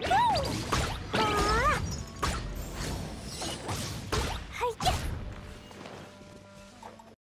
Woo!